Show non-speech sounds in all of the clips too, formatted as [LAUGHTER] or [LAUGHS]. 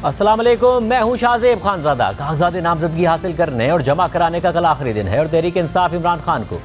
वालेकुम मैं हूँ शाहजेब खानजादा। कागजात नामजदगी हासिल करने और जमा कराने का कल आखिरी दिन है और तहरीक इंसाफ इमरान खान को।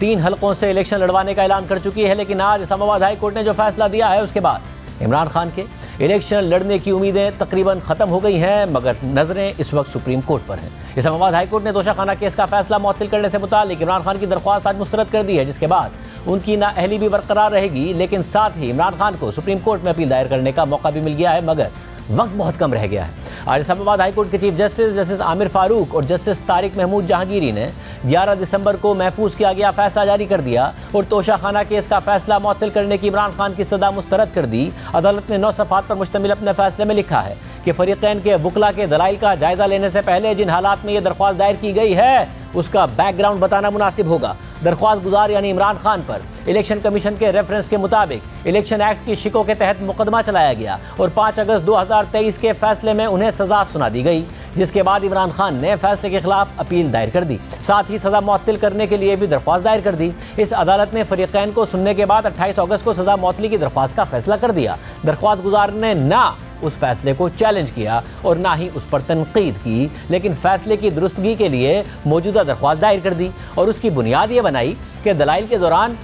तीन हलकों से इलेक्शन लड़वाने का ऐलान कर चुकी है, लेकिन आज इस्लामाबाद हाई कोर्ट ने जो फैसला दिया है, उसके बाद इमरान खान के इलेक्शन लड़ने की उम्मीदें तकरीबन खत्म हो गई हैं, मगर नज़रें इस वक्त सुप्रीम कोर्ट पर हैं। इस्लामाबाद हाई कोर्ट ने दोषाखाना केस का फैसला मुअत्तल करने से मुतालिक इमरान खान की दरख्वास्त आज मुस्तरद कर दी है, जिसके बाद उनकी नाअहली भी बरकरार रहेगी, लेकिन साथ ही इमरान खान को सुप्रीम कोर्ट में अपील दायर करने का मौका भी मिल गया है, मगर वक्त बहुत कम रह गया है। आज इस्लामाबाद हाईकोर्ट के chief justice justice Aamir Farooq और जस्टिस तारिक महमूद जहांगीरी ने 11 दिसंबर को महफूज किया गया फैसला जारी कर दिया और तोशाखाना केस का फैसला मअतल करने की इमरान खान की सदा मुस्तरद कर दी। अदालत ने नौ सफात पर मुश्तमिल अपने फैसले में लिखा है। कि फरीकैन के वकला के दलाइल का जायजा लेने से पहले जिन हालात में यह दरख्वास्त दायर की गई है, उसका बैकग्राउंड बताना मुनासिब होगा। दरख्वास्त गुजार यानी इमरान खान पर। इलेक्शन कमीशन के रेफरेंस के मुताबिक इलेक्शन एक्ट की शिकों के तहत मुकदमा चलाया गया और 5 अगस्त 2023 के फैसले में उन्हें सजा सुना दी गई, जिसके बाद इमरान खान ने फैसले के खिलाफ अपील दायर कर दी। साथ ही सजा मुअत्तल करने के लिए भी दरख्वास्त दायर कर दी। इस अदालत ने फरीकैन को सुनने के बाद अट्ठाईस अगस्त को सजा मुअत्तली की दरख्वास्त का फैसला कर दिया। दरख्वास्त गुजार ने ना उस फैसले को चैलेंज किया और ना ही उस पर तनकीद की, लेकिन फैसले की दुरुस्तगी के लिए मौजूदा दरख्वास्त दायर कर दी और उसकी बुनियाद ये बनाई कि दलाइल के दौरान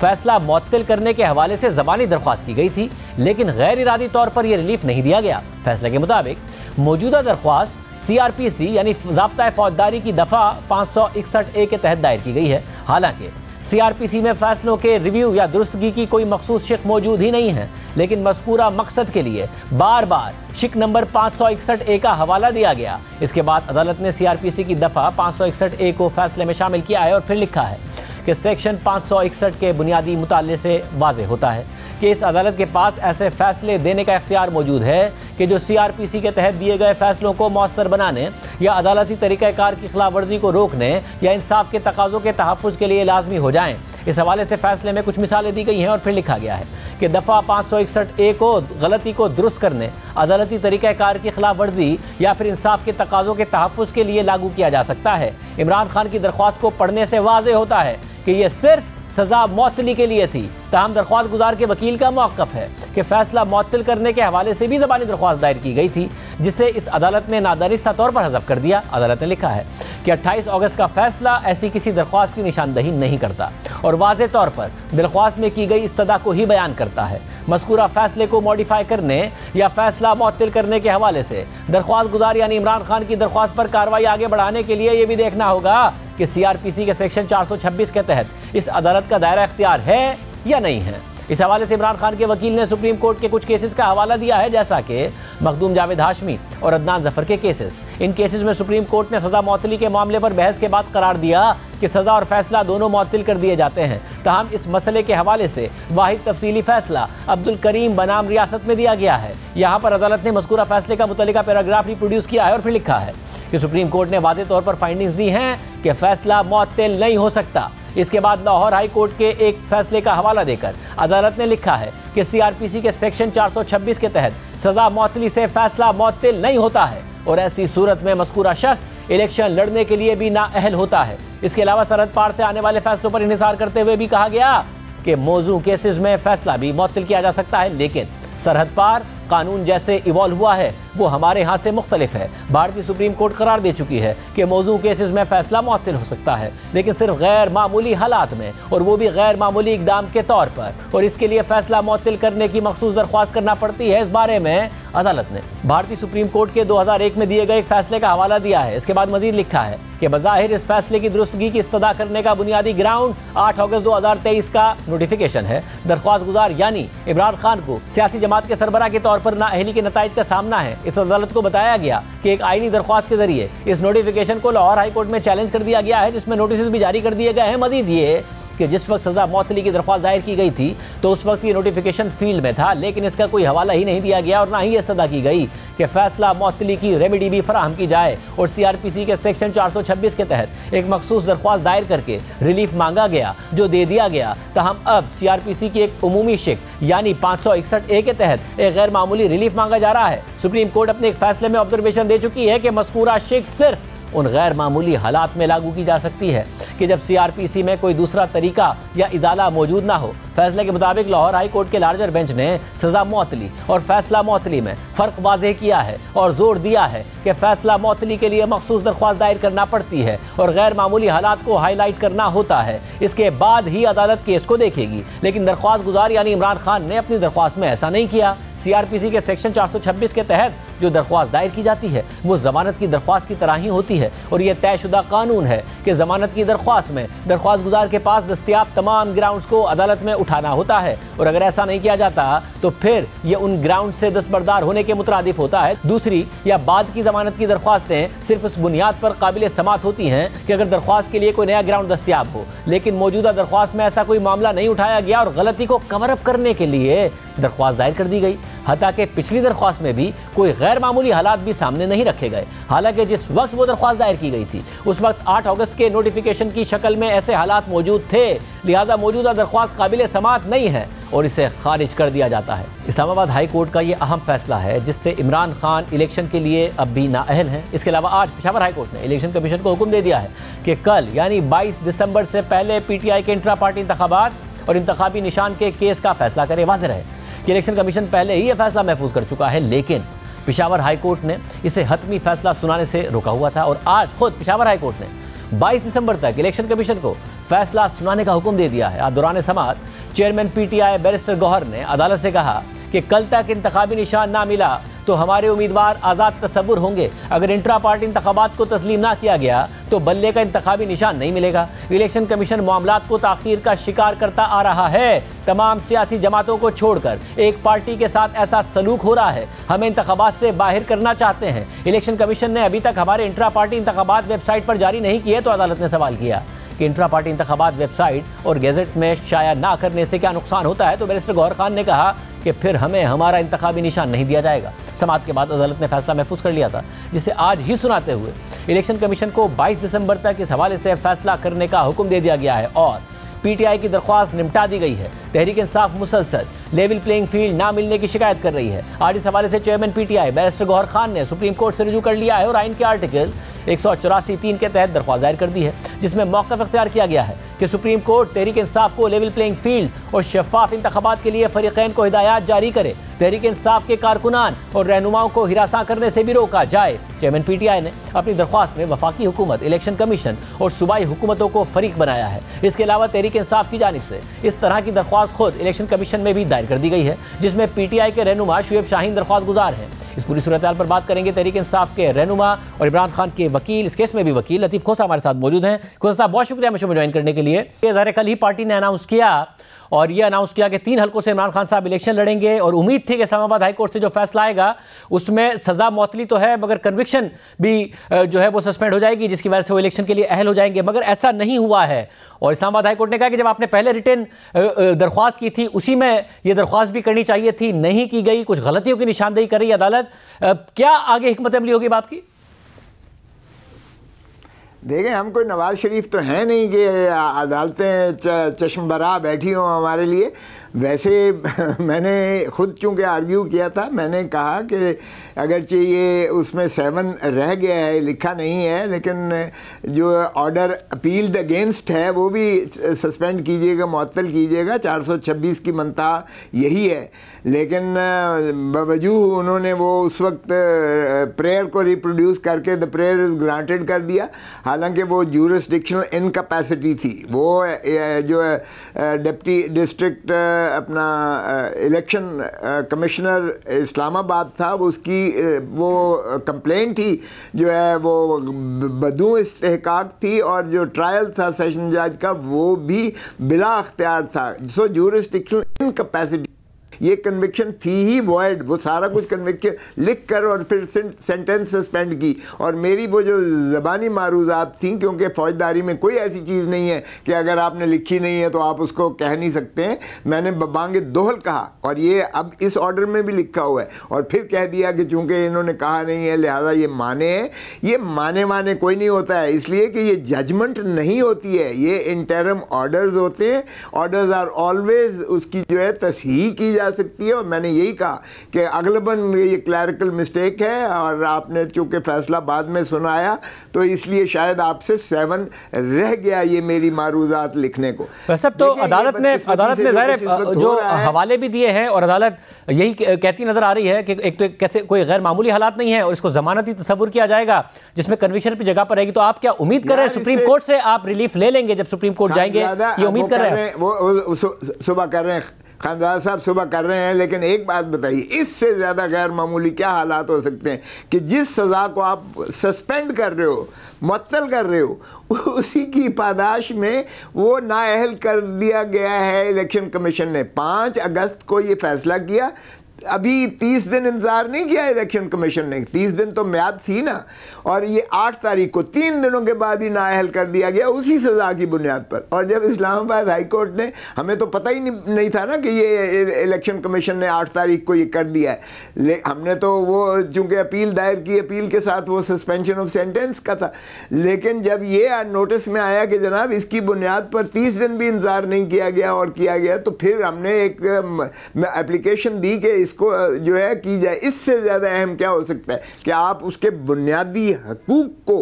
फैसला मुअत्तल करने के हवाले से जबानी दरख्वास्त की गई थी, लेकिन गैर इरादी तौर पर यह रिलीफ नहीं दिया गया। फैसले के मुताबिक, मौजूदा दरख्वास्त सी यानी जबता फौजदारी की दफ़ा पाँच सौ इकसठ ए के तहत दायर की गई है। हालाँकि सीआरपीसी में फैसलों के रिव्यू या दुरुस्तगी की कोई मखसूस शिक मौजूद ही नहीं है, लेकिन मस्कूरा मकसद के लिए बार बार शिक नंबर पाँच सौ इकसठ ए का हवाला दिया गया। इसके बाद अदालत ने सीआरपीसी की दफ़ा पाँच सौ इकसठ ए को फैसले में शामिल किया है और फिर लिखा है कि सेक्शन पाँच सौ इकसठ के बुनियादी मुताले से वाज होता है कि इस अदालत के पास ऐसे फैसले देने का इख्तियार मौजूद है कि जो सी आर पी सी के तहत दिए गए फैसलों को मौसर बनाने या अदालती तरीक़ाकार की खिलाफ वर्जी को रोकने या इंसाफ के तकाज़ों के तहफ़ के लिए लाजमी हो जाएँ। इस हवाले से फैसले में कुछ मिसालें दी गई हैं और फिर लिखा गया है कि दफ़ा पाँच सौ इकसठ ए को गलती को दुरुस्त करने, अदालती तरीक़ाकार की खिलाफ वर्जी या फिर इंसाफ के तकाज़ों के तहफ़ के लिए लागू किया जा सकता है। इमरान खान की दरख्वास्त को पढ़ने से वाज होता है कि यह सिर्फ़ सजा मौतली के लिए थी। तहम दरख्वास्त गुजार के वकील का मौकफ है कि फैसला मअतल करने के हवाले से भी जबानी दरख्वास्त दायर की गई थी, जिसे इस अदालत ने नादानिस्ता तौर पर हजफ कर दिया। अदालत ने लिखा है कि 28 अगस्त का फैसला ऐसी किसी दरख्वास्त की निशानदही नहीं करता और वाज तौर पर दरख्वास्त में की गई इस्तदा को ही बयान करता है। मस्कूरा फैसले को मॉडिफाई करने या फैसला मअतल करने के हवाले से दरख्वास्त गुजार यानी इमरान खान की दरख्वास्त पर कार्रवाई आगे बढ़ाने के लिए ये भी देखना होगा कि सीआरपीसी के सेक्शन 426 के तहत इस अदालत का दायरा इख्तियार है या नहीं है। इस हवाले से इमरान खान के वकील ने सुप्रीम कोर्ट के कुछ केसेस का हवाला दिया है, जैसा कि मखदूम जावेद हाशमी और अदनान ज़फ़र के केसेस। इन केसेस में सुप्रीम कोर्ट ने सजा मअतली के मामले पर बहस के बाद करार दिया कि सजा और फैसला दोनों मअतल कर दिए जाते हैं। तहम इस मसले के हवाले से वाहिद तफसीली फैसला अब्दुल करीम बनाम रियासत में दिया गया है। यहाँ पर अदालत ने मस्कूरा फैसले का मुतल पैराग्राफ रिप्रोड्यूस किया है और फिर लिखा है कि सुप्रीम कोर्ट ने वाजे तौर पर फाइंडिंग्स दी हैं कि फैसला मअतल नहीं हो सकता। इसके बाद लाहौर हाई कोर्ट के एक फैसले का हवाला देकर अदालत ने लिखा है कि सीआरपीसी के सेक्शन 426 के तहत सजा मअतली से फैसला मअतल नहीं होता है और ऐसी सूरत में मस्कूरा शख्स इलेक्शन लड़ने के लिए भी नाअहल होता है। इसके अलावा सरहद पार से आने वाले फैसलों पर इंसार करते हुए भी कहा गया कि मौजू केसेस में फैसला भी मअतल किया जा सकता है, लेकिन सरहद पार कानून जैसे इवॉल्व हुआ है वो हमारे यहाँ से मुख्तलिफ़ है। भारतीय सुप्रीम कोर्ट करार दे चुकी है कि मौजू केसेस में फैसला मअतल हो सकता है, लेकिन सिर्फ़ गैर मामूली हालात में और वो भी गैर मामूली इकदाम के तौर पर। और इसके लिए फैसला मअतल करने की मखसूस दरख्वास्त करना पड़ती है इस बारे में अदालत ने। भारतीय सुप्रीम कोर्ट के 2001 में दिए गए एक फैसले का हवाला दिया है। इसके बाद मजीद लिखा है कि बज़ाहिर इस फैसले की दुरुस्तगी की इस्तदा करने का बुनियादी ग्राउंड 8 अगस्त 2023 का नोटिफिकेशन है। दरख्वास्त गुजार यानी इमरान खान को सियासी जमात के सरबरा के तौर पर नाअहली के नतज का सामना है। इस अदालत को बताया गया कि एक आईनी दरख्वास्त के ज़रिए इस नोटिफिकेशन को लाहौर हाईकोर्ट में चैलेंज कर दिया गया है, जिसमें नोटिस भी जारी कर दिए गए हैं। मजीद ये कि जिस वक्त सजा मौतली की दरख्वास्त दायर की गई थी तो उस वक्त ये नोटिफिकेशन फ़ील्ड में था, लेकिन इसका कोई हवाला ही नहीं दिया गया और ना ही सदा की गई कि फैसला मौतली की रेमेडी भी फराहम की जाए और सीआरपीसी के सेक्शन 426 के तहत एक मखसूस दरख्वास्त दायर करके रिलीफ मांगा गया, जो दे दिया गया। तहम अब सीआरपीसी की एक अमूमी शिक, यानी पाँच सौ इकसठ ए के तहत एक गैर मामूली रिलीफ मांगा जा रहा है। सुप्रीम कोर्ट अपने एक फैसले में ऑब्जर्वेशन दे चुकी है कि मस्कूरा शिक सिर्फ़ उन गैर मामूली हालात में लागू की जा सकती है कि जब सीआरपीसी में कोई दूसरा तरीका या इजाला मौजूद ना हो, फैसले के मुताबिक लाहौर हाई कोर्ट के लार्जर बेंच ने सजा मौतली और फैसला मौतली में फ़र्क वाजह किया है और ज़ोर दिया है कि फैसला मौतली के लिए मखसूस दरख्वास्त दायर करना पड़ती है और गैर मामूली हालात को हाईलाइट करना होता है। इसके बाद ही अदालत केस को देखेगी, लेकिन दरख्वास्त गुजार यानी इमरान खान ने अपनी दरख्वास्त में ऐसा नहीं किया। सीआरपीसी के सेक्शन 426 के तहत जो दरख्वास्त दायर की जाती है, वो जमानत की दरख्वास्त की तरह ही होती है और ये तयशुदा कानून है कि जमानत की दरख्वास्त में दरख्वास्त गुजार के पास दस्तियाब तमाम ग्राउंड्स को अदालत में उठाना होता है और अगर ऐसा नहीं किया जाता तो फिर ये उन ग्राउंड से दस्तबरदार होने के मुतरदिफ होता है। दूसरी, या बाद की जमानत की दरख्वास्तें सिर्फ़ उस बुनियाद पर काबिल समात होती हैं कि अगर दरख्वास्त के लिए कोई नया ग्राउंड दस्तियाब हो, लेकिन मौजूदा दरख्वास्त में ऐसा कोई मामला नहीं उठाया गया और गलती को कवरअप करने के लिए दरख्वास्त दायर कर दी गई हता पिछली दरख्वास्त में भी कोई गैर मामूली हालात भी सामने नहीं रखे गए। हालाँकि जिस वक्त वो दरख्वास्त दायर की गई थी, उस वक्त 8 अगस्त के नोटिफिकेशन की शक्ल में ऐसे हालात मौजूद थे, लिहाजा मौजूदा दरख्वास्त काबिल समात नहीं है और इसे खारिज कर दिया जाता है। इस्लामाबाद हाई कोर्ट का ये अहम फैसला है, जिससे इमरान खान इलेक्शन के लिए अब भी नाअहल हैं। इसके अलावा आज पिशावर हाई कोर्ट ने इलेक्शन कमीशन को हुक्म दे दिया है कि कल, यानी बाईस दिसंबर से पहले पी टी आई के इंट्रा पार्टी इंतबात और इंतबी निशान के केस का फैसला करे वाज रहे कि इलेक्शन कमीशन पहले ही यह फैसला महफूज कर चुका है, लेकिन पिशावर हाई कोर्ट ने इसे हतमी फैसला सुनाने से रोका हुआ था और आज खुद पिशावर हाई कोर्ट ने 22 दिसंबर तक इलेक्शन कमीशन को फैसला सुनाने का हुक्म दे दिया है। आज दौरान समाज चेयरमैन पीटीआई बैरिस्टर गौहर ने अदालत से कहा कि कल तक इंतबी निशान ना मिला तो हमारे उम्मीदवार आज़ाद तस्वुर होंगे। अगर इंट्रा पार्टी इंतबात को तस्लीम ना किया गया तो बल्ले का इंतबी निशान नहीं मिलेगा। इलेक्शन कमीशन मामला को ताखिर का शिकार करता आ रहा है। तमाम सियासी जमातों को छोड़कर एक पार्टी के साथ ऐसा सलूक हो रहा है। हमें इंतबात से बाहर करना चाहते हैं। इलेक्शन कमीशन ने अभी तक हमारे इंट्रा पार्टी इंतबात वेबसाइट पर जारी नहीं किए तो अदालत ने सवाल किया। कि इंट्रा पार्टी इंतबात वेबसाइट और गेजेट में शाया ना करने से क्या नुकसान होता है? तो बैरिस्टर गौर खान ने कहा कि फिर हमें हमारा इंतबी निशान नहीं दिया जाएगा। समात के बाद अदालत ने फैसला महफूज कर लिया था, जिसे आज ही सुनाते हुए इलेक्शन कमीशन को 22 दिसंबर तक इस हवाले से फैसला करने का हुक्म दे दिया गया है और पीटीआई की दरख्वास्त निपटा दी गई है। तहरीक इंसाफ मुसलसल लेवल प्लेइंग फ़ील्ड ना मिलने की शिकायत कर रही है। आज इस हवाले से chairman PTI barrister Gauhar Khan ने सुप्रीम कोर्ट से रजू कर लिया है और आइन के आर्टिकल एक सौ चौरासी तीन के तहत दरख्वास्त दायर कर दी है, जिसमें मौका अख्तियार किया गया है कि सुप्रीम कोर्ट तहरीक इंसाफ को लेवल प्लेइंग फ़ील्ड और शफाफ इंतबात के लिए फरीकैन को हिदायत जारी करे। तहरीक इंसाफ के कारकुनान और रहनुमाओं को हिरासा करने से भी रोका जाए, चेयरमैन पीटीआई ने अपनी दरख्वास्त में वफाकी हुकूमत, इलेक्शन कमीशन और सूबाई हुकूमतों को फरीक बनाया है। इसके अलावा तहरीक इंसाफ की जानब से इस तरह की दरख्वास्त खुद इलेक्शन कमीशन में भी दायर कर दी गई है जिसमें पीटीआई के रहनुमा शुएब शाहीन दरख्वास्त गुजार हैं। इस पूरी सूरत पर बात करेंगे तहरीक इंसाफ के रहनुमा और इमरान खान के वकील। इस केस में भी वकील लतीफ़ खोसा हमारे साथ मौजूद हैं। खोसा साहब, बहुत शुक्रिया हमें ज्वाइन करने के लिए। ज़ाहिर कल ही पार्टी ने अनाउंस किया और ये अनाउंस किया कि तीन हल्कों से इमरान खान साहब इलेक्शन लड़ेंगे और उम्मीद थी कि इस्लामाबाद हाई कोर्ट से जो फैसला आएगा, उसमें सज़ा मौतली तो है, मगर कन्विक्शन भी जो है वो सस्पेंड हो जाएगी, जिसकी वजह से वो इलेक्शन के लिए अहल हो जाएँगे। मगर ऐसा नहीं हुआ है। और इस्लामाबाद हाई कोर्ट ने कहा कि जब आपने पहले रिटर्न दरख्वास्त की थी, उसी में ये दरख्वास्त भी करनी चाहिए थी। नहीं की गई, कुछ गलतियों की निशानदेही कर रही अदालत। क्या आगे हमत अमली होगी बाप की देखें हम कोई नवाज़ शरीफ तो हैं नहीं कि अदालतें चश्मबरा बैठी हों हमारे लिए। वैसे [LAUGHS] मैंने ख़ुद चूँकि आर्ग्यू किया था, मैंने कहा कि अगरचे ये उसमें सेवन रह गया है, लिखा नहीं है, लेकिन जो ऑर्डर अपील्ड अगेंस्ट है, वो भी सस्पेंड कीजिएगा मअतल कीजिएगा 426 की मनता यही है। लेकिन, बावजू उन्होंने वो उस वक्त प्रेयर को रिप्रोड्यूस करके द प्रेयर इज़ ग्रांटेड कर दिया। हालाँकि वो जूरिस्डिक्शनल इनकैपेसिटी थी। वो जो डिप्टी डिस्ट्रिक्ट अपना इलेक्शन कमिश्नर इस्लामाबाद था, वो उसकी वो कंप्लेन थी, जो है, वो बदू इसकाक थी और जो ट्रायल था सेशन जज का, वो भी बिला अख्तियार था। सो जूरिस्टिक्शन इनकैपेसिटी ये कन्विक्शन थी ही वॉइड वो सारा कुछ कन्विक्शन लिख कर और फिर सेंटेंस सस्पेंड की। और मेरी वो जो ज़बानी मारूजात थी, क्योंकि फौजदारी में कोई ऐसी चीज़ नहीं है कि अगर आपने लिखी नहीं है तो आप उसको कह नहीं सकते हैं। मैंने बबांग दोहल कहा और ये अब इस ऑर्डर में भी लिखा हुआ है। और फिर कह दिया कि चूँकि इन्होंने कहा नहीं है, लिहाजा ये माने हैं। ये माने माने कोई नहीं होता है, इसलिए कि ये जजमेंट नहीं होती है। ये इंटरम ऑर्डर्स होते हैं। ऑर्डर्स आर ऑलवेज उसकी जो है तस्ही की जा जा सकती है। और मैंने यही कहा कि अगलबन ये क्लैरिकल मिस्टेक है और आपने चूँकि फ़ैसला बाद में सुनाया तो इसलिए शायद आपसे सेवन रह गया ये मेरी मारूजात लिखने को। वैसे तो अदालत ने अदालत ने ज़ाहिर जो हवाले भी दिए हैं और अदालत यही कहती नज़र आ रही है कि एक तो कैसे कोई गैर मामूली हालात नहीं है और इसको जमानती तस्वुर किया जाएगा जिसमें कन्विक्शन की जगह पर रहेगी। तो आप क्या उम्मीद कर रहे हैं? सुप्रीम कोर्ट से आप रिलीफ ले लेंगे जब सुप्रीम कोर्ट जाएँगे? ये उम्मीद कर रहे हैं? वो सुबह कर रहे हैं। खानदार साहब सुबह कर रहे हैं, लेकिन एक बात बताइए, इससे ज़्यादा गैर मामूली क्या हालात हो सकते हैं कि जिस सज़ा को आप सस्पेंड कर रहे हो मतल कर रहे हो, [LAUGHS] उसी की पादाश में वो नाअहल कर दिया गया है इलेक्शन कमीशन ने। पाँच अगस्त को ये फैसला किया अभी तीस दिन इंतज़ार नहीं किया इलेक्शन कमीशन ने। तीस दिन तो म्याद थी ना। और ये आठ तारीख को तीन दिनों के बाद ही नाअहल कर दिया गया उसी सज़ा की बुनियाद पर। और जब इस्लामाबाद हाई कोर्ट ने हमें तो पता ही नहीं, नहीं था ना कि ये इलेक्शन कमीशन ने आठ तारीख को ये कर दिया है। हमने तो वो चूँकि अपील दायर की अपील के साथ वो सस्पेंशन ऑफ़ सेंटेंस का था। लेकिन जब ये नोटिस में आया कि जनाब इसकी बुनियाद पर तीस दिन भी इंतज़ार नहीं किया गया और किया गया तो फिर हमने एक एप्लीकेशन दी कि इसको जो है, की जाए। इससे ज़्यादा अहम क्या हो सकता है? कि आप उसके बुनियादी हकूक़ को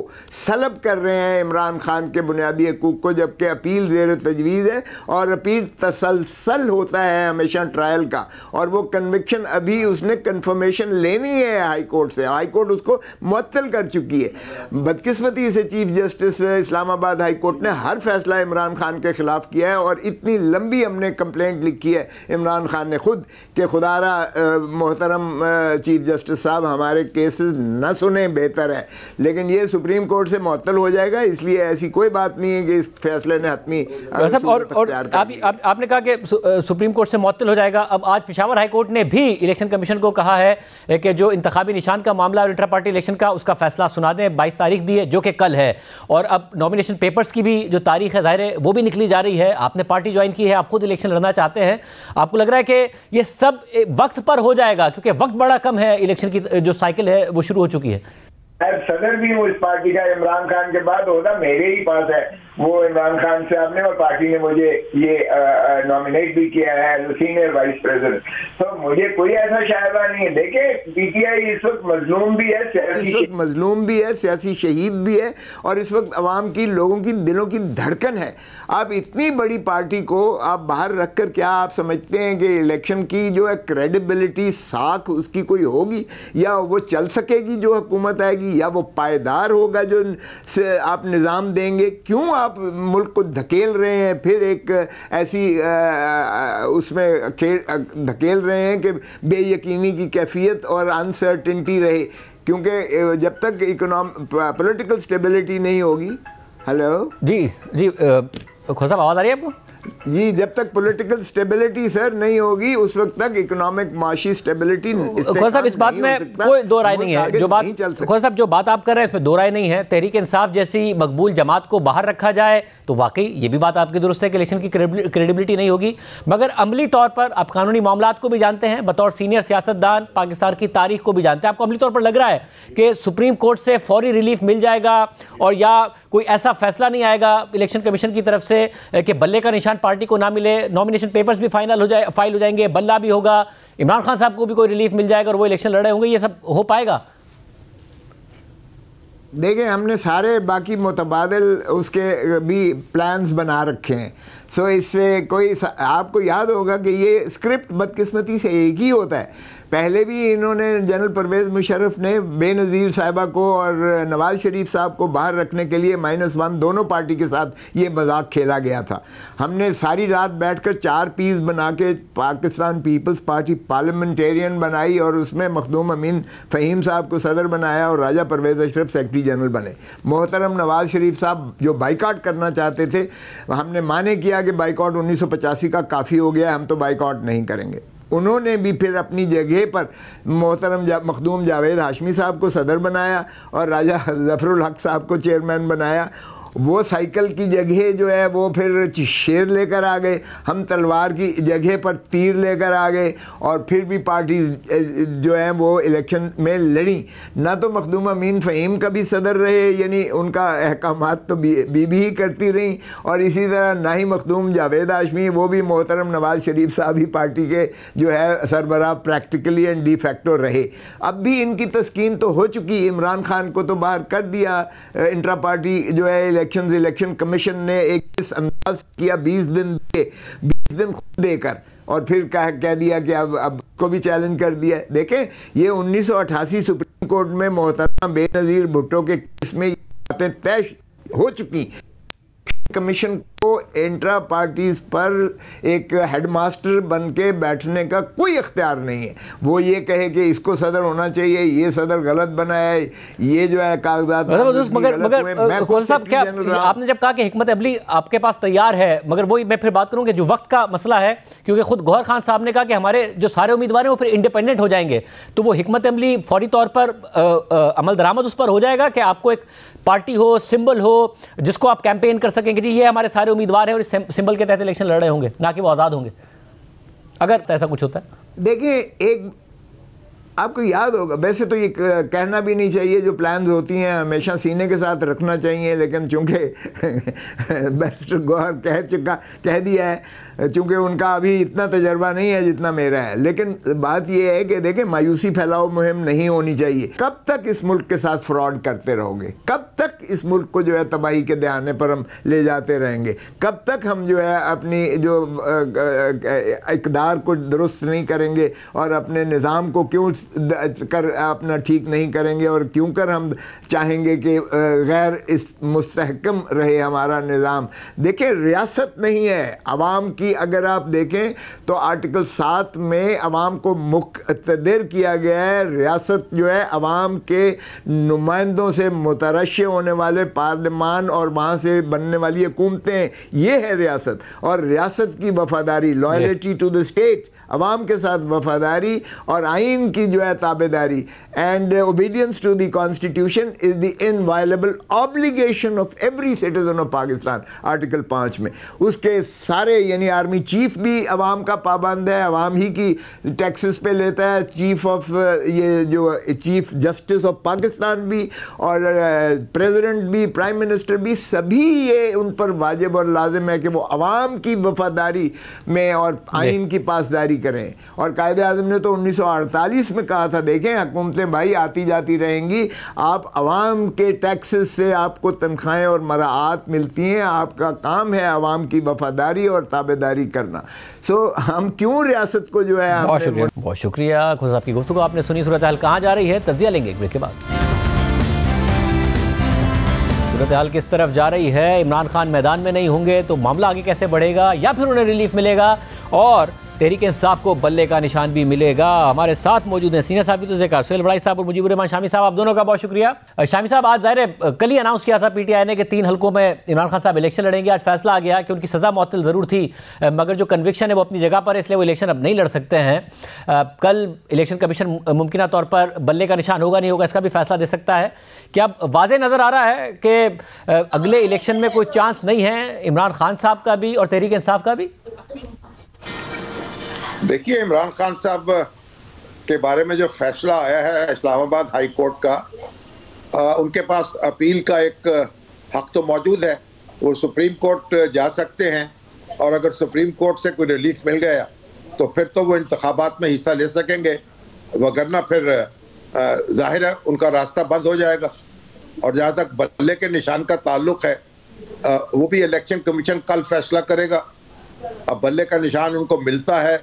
सलब कर रहे हैं, इमरान खान के बुनियादी हकूक़ को, जबकि अपील जेर तजवीज़ है और अपील तसलसल होता है हमेशा ट्रायल का। और वो कन्विक्शन अभी उसने कन्फर्मेशन लेनी है हाई कोर्ट से। हाई कोर्ट उसको मुअत्तल कर चुकी है। बदकिस्मती से chief justice Islamabad high court ने हर फैसला इमरान खान के ख़िलाफ़ किया है और इतनी लंबी हमने कंप्लेंट लिखी है इमरान खान ने खुद, कि खुदारा मोहतरम चीफ जस्टिस साहब हमारे केसेस न सुने बेहतर है। लेकिन ये सुप्रीम कोर्ट से मुअत्तल हो जाएगा इसलिए ऐसी कोई बात नहीं है कि इस फैसले ने हतमी और, और आप, आप, आपने कहा कि सु, सुप्रीम कोर्ट से मुअत्तल हो जाएगा। अब आज पिशावर हाई कोर्ट ने भी इलेक्शन कमीशन को कहा है कि जो इंतबी निशान का मामला और इंटर पार्टी इलेक्शन का उसका फैसला सुना दें बाईस तारीख दी है जो कि कल है। और अब नॉमिनेशन पेपर्स की भी जो तारीख है ज़ाहिर है वो भी निकली जा रही है। आपने पार्टी ज्वाइन की है आप खुद इलेक्शन लड़ना चाहते हैं। आपको लग रहा है कि ये सब वक्त पर हो जाएगा, क्योंकि वक्त बड़ा कम है, इलेक्शन की, जो साइकिल है, वो शुरू हो चुकी है। सदर भी हूँ इस पार्टी का इमरान खान के बाद होगा, मेरे ही पास है। वो इमरान खान साहब ने और पार्टी ने मुझे ये नॉमिनेट भी किया है एज सीनियर वाइस प्रेसिडेंट तो मुझे कोई ऐसा शायदा नहीं है। देखे पीटीआई इस वक्त मजलूम भी है इस वक्त मजलूम भी है, सियासी शहीद भी है और इस वक्त अवाम की, लोगों की, दिलों की धड़कन है। आप इतनी बड़ी पार्टी को आप बाहर रख कर क्या आप समझते हैं कि इलेक्शन की जो है क्रेडिबिलिटी साख उसकी कोई होगी? या वो चल सकेगी जो हुकूमत आएगी? या वो पायदार होगा जो आप निज़ाम देंगे? क्यों आप मुल्क को धकेल रहे हैं, फिर एक ऐसी उसमें धकेल रहे हैं कि बेयकीनी की कैफियत और अनसर्टिनटी रहे। क्योंकि जब तक इकोनॉम पॉलिटिकल स्टेबिलिटी नहीं होगी। हेलो जी जी खोसा आवाज़ आ रही है आपको? जी जब तक पॉलिटिकल स्टेबिलिटी सर नहीं होगी उस वक्त तक इकोनॉमिक माशी स्टेबिलिटी साहब इस बात में कोई दो राय नहीं है। जो बात खोसा साहब जो बात आप कर रहे हैं इसमें दो राय नहीं है। तहरीक इंसाफ जैसी मकबूल जमात को बाहर रखा जाए तो वाकई ये भी बात आपकी दुरुस्त है कि इलेक्शन की क्रेडिबिलिटी नहीं होगी। मगर अमली तौर पर आप कानूनी मामला को भी जानते हैं बतौर सीनियर सियासतदान पाकिस्तान की तारीख को भी जानते हैं। आपको अमली तौर पर लग रहा है कि सुप्रीम कोर्ट से फौरी रिलीफ मिल जाएगा और या कोई ऐसा फैसला नहीं आएगा इलेक्शन कमीशन की तरफ़ से कि बल्ले का निशान पार्टी को ना मिले नॉमिनेशन पेपर्स भी फाइनल हो जाए फ़ाइल हो जाएँगे, बल्ला भी होगा, इमरान खान साहब को भी कोई रिलीफ मिल जाएगा और वो इलेक्शन लड़े होंगे, ये सब हो पाएगा? देखें हमने सारे बाकी मुतबादल उसके भी प्लान्स बना रखे हैं। सो इससे कोई आपको याद होगा कि ये स्क्रिप्ट बदकिस्मती से एक ही होता है। पहले भी इन्होंने जनरल परवेज़ मुशरफ ने बेनज़ीर साहिबा को और नवाज़ शरीफ साहब को बाहर रखने के लिए माइनस वन दोनों पार्टी के साथ ये मज़ाक खेला गया था। हमने सारी रात बैठकर चार पीस बना के पाकिस्तान पीपल्स पार्टी पार्लियामेंटेरियन बनाई और उसमें मखदूम अमीन फ़हीम साहब को सदर बनाया और राजा परवेज़ अशरफ सेक्रटरी जनरल बने। मोहतरम नवाज़ शरीफ साहब जो बाइकआउट करना चाहते थे, हमने माने किया कि बाइकआउट उन्नीस का काफ़ी हो गया, हम तो बाइकआउट नहीं करेंगे। उन्होंने भी फिर अपनी जगह पर मोहतरम जा, मखदूम जावेद हाशमी साहब को सदर बनाया और राजा जफरुल हक साहब को चेयरमैन बनाया। वो साइकिल की जगह जो है वो फिर शेर लेकर आ गए। हम तलवार की जगह पर तीर लेकर आ गए और फिर भी पार्टी जो है वो इलेक्शन में लड़ी। ना तो मखदूम अमीन फ़हीम का भी सदर रहे, यानी उनका अहकाम तो बीबी ही करती रहीं। और इसी तरह ना ही मखदूम जावेद आशमी वो भी मोहतरम नवाज़ शरीफ साहब ही पार्टी के जो है सरबरा प्रैक्टिकली एंड डी फैक्टो रहे। अब भी इनकी तस्कीन तो हो चुकी, इमरान खान को तो बाहर कर दिया। इंट्रा पार्टी जो है इलेक्शन इलेक्शन कमीशन ने एक इस अंदाज किया बीस दिन दे, बीस दिन खुद देकर। और फिर कह कह दिया कि अब अब को भी चैलेंज कर दिया। देखें, ये 1988 सुप्रीम कोर्ट में मोहतरमा बेनज़ीर भुट्टो के केस में बातें तय हो चुकी। कमीशन को इंट्रा पार्टीज़ पर एक हेडमास्टर बन के बैठने का कोई इख्तियार नहीं है। वो ये कहे कि इसको सदर होना चाहिए ये सदर गलत बनाया है ये जो है कागजात मगर मगर साहब क्या आपने जब कहा कि हमत अमली आपके पास तैयार है मगर वही मैं फिर बात करूँ कि जो वक्त का मसला है क्योंकि खुद गौर खान साहब ने कहा कि हमारे जो सारे उम्मीदवार हैं वो फिर इंडिपेंडेंट हो जाएँगे। तो वो हमत अमली फौरी तौर पर अमल दरामद उस पर हो जाएगा कि आपको एक पार्टी हो, सिंबल हो, जिसको आप कैंपेन कर सकेंगे, जी, ये हमारे सारे उम्मीदवार हैं और इस सिंबल के तहत इलेक्शन लड़ रहे होंगे, ना कि वो आज़ाद होंगे। अगर ऐसा कुछ होता है। देखिए, एक, आपको याद होगा, वैसे तो ये कहना भी नहीं चाहिए, जो प्लान्स होती हैं, हमेशा सीने के साथ रखना चाहिए, लेकिन चूँकि [LAUGHS] बेस्ट गौर कह चुका, कह दिया है चूँकि उनका अभी इतना तजर्बा नहीं है जितना मेरा है। लेकिन बात यह है कि देखें मायूसी फैलाओ मुहिम नहीं होनी चाहिए। कब तक इस मुल्क के साथ फ्रॉड करते रहोगे? कब तक इस मुल्क को जो है तबाही के दहाने पर हम ले जाते रहेंगे? कब तक हम जो है अपनी जो इकदार को दुरुस्त नहीं करेंगे और अपने निज़ाम को क्यों कर, अपना ठीक नहीं करेंगे? और क्यों कर हम चाहेंगे कि गैर इस मुस्तकम रहे हमारा निज़ाम? देखिए, रियासत नहीं है। आवाम की अगर आप देखें तो आर्टिकल सात में आवाम को मुखदर किया गया है। रियासत जो है, अवाम के नुमाइंदों से मुतरश होने वाले पार्लियामान और वहाँ से बनने वाली हुकूमतें, ये है रियासत। और रियासत की वफादारी लॉयलिटी टू द स्टेट अवाम के साथ वफादारी और आइन की जो है ताबेदारी। And obedience to the constitution is the inviolable obligation of every citizen of Pakistan article पाँच में। उसके सारे यानी आर्मी चीफ भी अवाम का पाबंद है अवाम ही की टैक्सेस पे लेता है चीफ ऑफ़ ये जो चीफ जस्टिस ऑफ़ पाकिस्तान भी और प्रेसिडेंट भी प्राइम मिनिस्टर भी सभी ये उन पर वाजिब और लाजिम है कि वो अवाम की वफादारी में और आइन की पासदारी करें। और कायद अजम ने तो 1948 में कहा था देखें हुकूमतें भाई आती जाती रहेंगी। आप आवाम के टैक्सेस से आपको तनख्वाहें और मराहत मिलती हैं। आपका काम है आवाम की वफादारी और ताबेदारी करना। सो हम क्यों रियासत को जो है बहुत शुक्रिया बहुत शुक्रिया। खुद आपकी गुफ्तु आपने सुनी सूरत हाल कहाँ जा रही है? तजिया लेंगे एक ब्रेक के बाद। सूरत हाल किस तरफ़ जा रही है? इमरान खान मैदान में नहीं होंगे तो मामला आगे कैसे बढ़ेगा? या फिर उन्हें रिलीफ मिलेगा? और तहरीक इंसाफ को बल्ले का निशान भी मिलेगा। हमारे साथ मौजूद हैं सीनियर साहब तो ज़िक्र। सोहेल बड़ाई साहब और मुजीबुर रहमान शामी साहब, आप दोनों का बहुत शुक्रिया। शामी साहब, आज ज़ाहिर कल ही अनाउंस किया था पीटीआई ने कि तीन हल्कों में इमरान खान साहब इलेक्शन लड़ेंगे। आज फैसला आ गया कि उनकी सज़ा मअतल ज़रूर थी मगर जो कन्विक्शन है वो अपनी जगह पर है, इसलिए वो इलेक्शन अब नहीं लड़ सकते हैं। कल इलेक्शन कमीशन मुमकिन तौर पर बल्ले का निशान होगा, नहीं होगा, इसका भी फैसला दे सकता है। क्या वाज नज़र आ रहा है कि अगले इलेक्शन में कोई चांस नहीं है इमरान खान साहब का भी और तहरीक इंसाफ का भी? देखिए इमरान खान साहब के बारे में जो फैसला आया है इस्लामाबाद हाई कोर्ट का आ, उनके पास अपील का एक हक तो मौजूद है। वो सुप्रीम कोर्ट जा सकते हैं और अगर सुप्रीम कोर्ट से कोई रिलीफ मिल गया तो फिर तो वो इंतबात में हिस्सा ले सकेंगे। वगरना फिर ज़ाहिर है उनका रास्ता बंद हो जाएगा और जहाँ तक बल्ले के निशान का ताल्लुक है आ, वो भी इलेक्शन कमीशन कल फैसला करेगा। अब बल्ले का निशान उनको मिलता है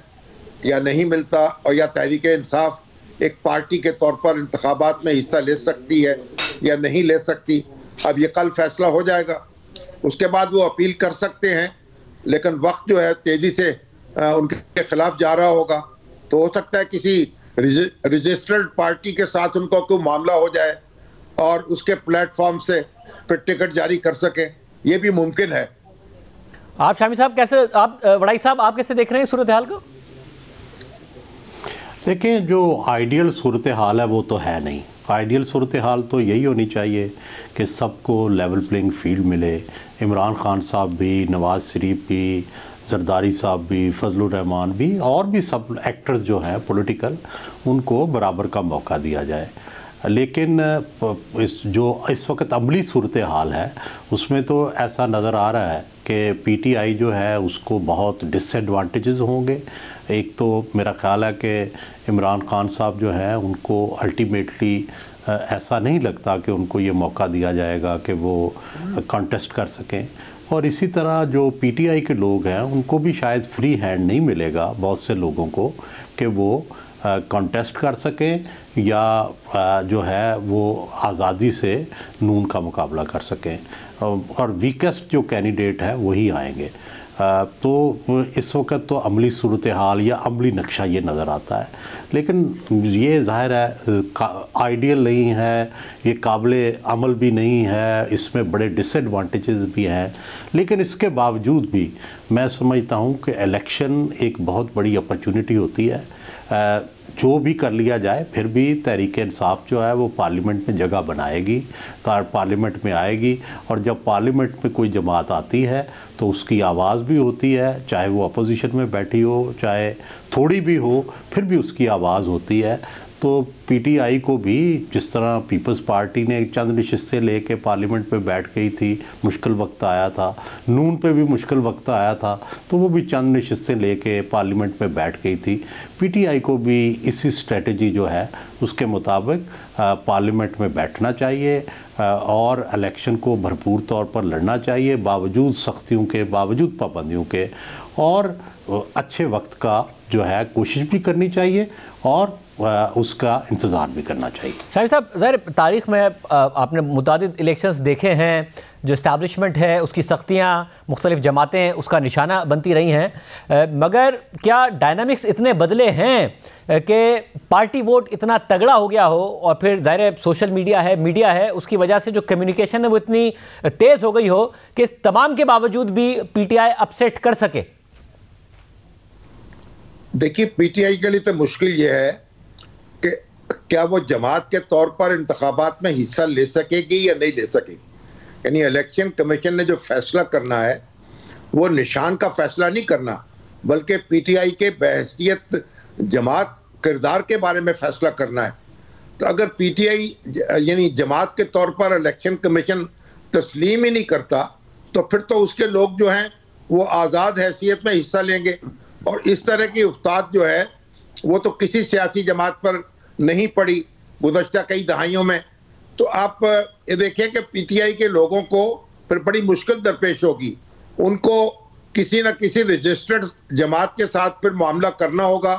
या नहीं मिलता और या तहरीक इंसाफ एक पार्टी के तौर पर इंतबात में हिस्सा ले सकती है या नहीं ले सकती, अब ये कल फैसला हो जाएगा। उसके बाद वो अपील कर सकते हैं, लेकिन वक्त जो है तेज़ी से उनके खिलाफ जा रहा होगा। तो हो सकता है किसी रजिस्टर्ड पार्टी के साथ उनको कोई मामला हो जाए और उसके प्लेटफॉर्म से फिर टिकट जारी कर सके। ये भी मुमकिन है। आप शामी साहब कैसे, आप वड़ाई साहब, आप कैसे देख रहे हैं सूरत हाल को? देखें, जो आइडियल सूरत हाल है, वो तो है नहीं। आइडियल सूरत हाल तो यही होनी चाहिए कि सबको लेवल प्लेइंग फ़ील्ड मिले। इमरान खान साहब भी, नवाज़ शरीफ भी, जरदारी साहब भी फजलरहमान भी, और भी सब एक्टर्स जो हैं पॉलिटिकल उनको बराबर का मौका दिया जाए। लेकिन इस, जो इस वक्त अमली सूरत हाल है, उसमें तो ऐसा नज़र आ रहा है कि पीटीआई जो है उसको बहुत डिसएडवांटेजेस होंगे। एक तो मेरा ख्याल है कि इमरान खान साहब जो हैं, उनको अल्टीमेटली ऐसा नहीं लगता कि उनको ये मौका दिया जाएगा कि वो कॉन्टेस्ट कर सकें। और इसी तरह जो पीटीआई के लोग हैं, उनको भी शायद फ्री हैंड नहीं मिलेगा बहुत से लोगों को कि वो कॉन्टेस्ट कर सकें या जो है वो आज़ादी से नून का मुकाबला कर सकें। और वीकेस्ट जो कैंडिडेट है, वही आएँगे। तो इस वक्त तो अमली सूरत हाल या अमली नक्शा ये नज़र आता है। लेकिन ये ज़ाहिर है आइडियल नहीं है, ये काबिल अमल भी नहीं है, इसमें बड़े डिसएडवांटेजेस भी हैं। लेकिन इसके बावजूद भी मैं समझता हूँ कि इलेक्शन एक बहुत बड़ी अपॉर्चुनिटी होती है। जो भी कर लिया जाए, फिर भी तहरीक इंसाफ जो है वो पार्लियामेंट में जगह बनाएगी तार पार्लियामेंट में आएगी और जब पार्लियामेंट में कोई जमात आती है तो उसकी आवाज़ भी होती है, चाहे वो अपोजिशन में बैठी हो, चाहे थोड़ी भी हो, फिर भी उसकी आवाज़ होती है। तो पीटीआई को भी जिस तरह पीपल्स पार्टी ने चंद नशस्तें लेके पार्लियामेंट में बैठ गई थी, मुश्किल वक्त आया था, नून पे भी मुश्किल वक्त आया था तो वो भी चंद नशस्तें लेके पार्लियामेंट में बैठ गई थी। पीटीआई को भी इसी स्ट्रेटजी जो है, उसके मुताबिक पार्लियामेंट में बैठना चाहिए और इलेक्शन को भरपूर तौर पर लड़ना चाहिए, बावजूद सख्तियों के, बावजूद पाबंदियों के, और अच्छे वक्त का जो है, कोशिश भी करनी चाहिए, और उसका इंतज़ार भी करना चाहिए। साहिब साहब ज़ाहिर तारीख़ में आपने मुतद इलेक्शंस देखे हैं जो इस्टेब्लिशमेंट है उसकी सख्तियाँ मुख्तलिफ़ जमातें उसका निशाना बनती रही हैं। मगर क्या डायनामिक्स इतने बदले हैं कि पार्टी वोट इतना तगड़ा हो गया हो और फिर ज़ाहिर सोशल मीडिया है मीडिया है उसकी वजह से जो कम्युनिकेशन है वो इतनी तेज़ हो गई हो कि तमाम के बावजूद भी पीटीआई अपसेट कर सके? देखिए पीटीआई के लिए तो मुश्किल ये है क्या वो जमात के तौर पर इंतबात में हिस्सा ले सकेगी या नहीं ले सकेगी? यानी इलेक्शन कमीशन ने जो फैसला करना है, वो निशान का फैसला नहीं करना, बल्कि पीटीआई के बहसीत जमात किरदार के बारे में फैसला करना है। तो अगर पीटीआई यानी जमात के तौर पर इलेक्शन कमीशन तस्लीम ही नहीं करता तो फिर तो उसके लोग जो हैं, वो आज़ाद हैसियत में हिस्सा लेंगे। और इस तरह की उस्ताद जो है, वो तो किसी सियासी जमात पर नहीं पड़ी गुजशत कई दहाइयों में। तो आप, ये देखें कि पीटीआई के लोगों को फिर बड़ी मुश्किल दरपेश होगी। उनको किसी न किसी रजिस्टर्ड जमात के साथ फिर मामला करना होगा